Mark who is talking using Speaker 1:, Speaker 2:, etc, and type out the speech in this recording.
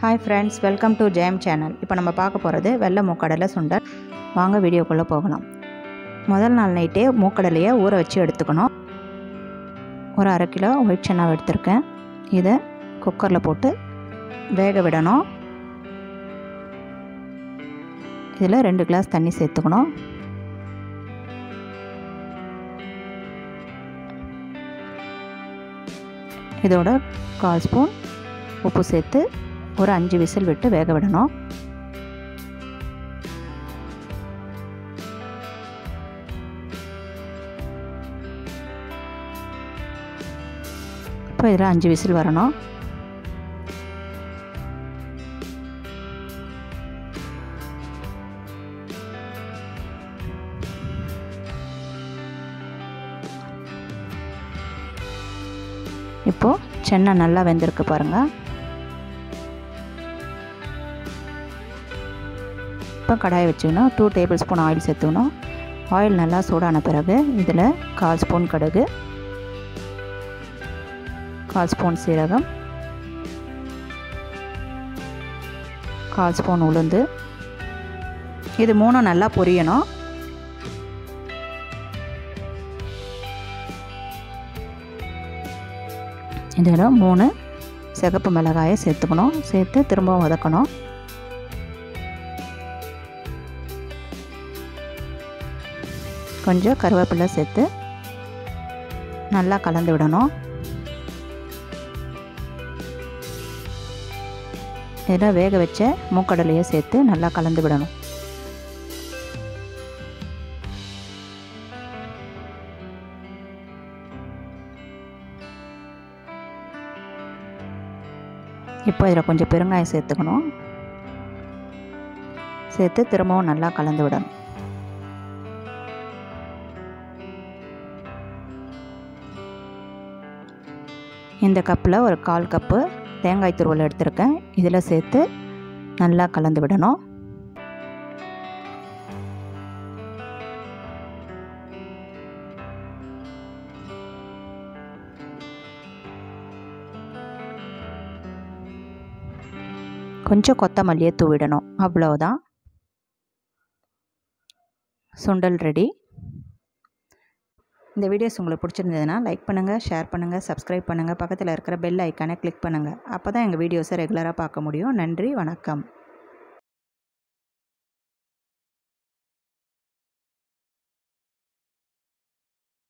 Speaker 1: Hi friends welcome to Jayam channel இப்போ நம்ம பார்க்க போகிறது வெள்ளை மூக்கடலை சுண்டல். வாங்க வீடியோக்குள்ளே போகலாம். முதல் நாள் நைட்டே மூக்கடலையை ஊற வச்சு எடுத்துக்கணும். ஒரு அரை கிலோ ஒயிட் சென்னாவை எடுத்திருக்கேன். இதை குக்கரில் போட்டு வேக விடணும். இதில் ரெண்டு கிளாஸ் தண்ணி சேர்த்துக்கணும். இதோட கால் ஸ்பூன் உப்பு சேர்த்து ஒரு அஞ்சு விசில் விட்டு வேக விடணும். இப்போ இதில் அஞ்சு விசில் வரணும். இப்போது சென்னை நல்லா வெந்திருக்கு பாருங்கள் இப்போ கடாயை வச்சுக்கணும். டூ டேபிள் ஸ்பூன் ஆயில் சேர்த்துக்கணும். ஆயில் நல்லா சூடான பிறகு இதில் கால் ஸ்பூன் கடுகு கால் ஸ்பூன் சீரகம் கால் ஸ்பூன் உளுந்து. இது மூணும் நல்லா பொரியணும். இதில் மூணு சிகப்பு மிளகாயை சேர்த்துக்கணும். சேர்த்து திரும்பவும் வதக்கணும். கொஞ்சம் கருவேப்பிலை சேர்த்து நல்லா கலந்து விடணும். இதில் வேக வச்ச மூக்கடலையை சேர்த்து நல்லா கலந்து விடணும். இப்போ இதில் கொஞ்சம் பெருங்காயம் சேர்த்துக்கணும். சேர்த்து திரும்பவும் நல்லா கலந்து விடணும். இந்த கப்பில் ஒரு கால் கப்பு தேங்காய் துருவல் எடுத்திருக்கேன். இதில் சேர்த்து நல்லா கலந்து விடணும். கொஞ்சம் கொத்தமல்லியை தூவிடணும். அவ்வளோதான் சுண்டல் ரெடி. இந்த வீடியோஸ் உங்களுக்கு பிடிச்சிருந்ததுன்னா லைக் பண்ணுங்கள் ஷேர் பண்ணுங்கள் சப்ஸ்கிரைப் பண்ணுங்கள் பக்கத்தில் இருக்கிற பெல் ஐக்கானை கிளிக் பண்ணுங்கள் அப்போ தான் எங்கள் வீடியோஸை ரெகுலராக பார்க்க முடியும். நன்றி வணக்கம்.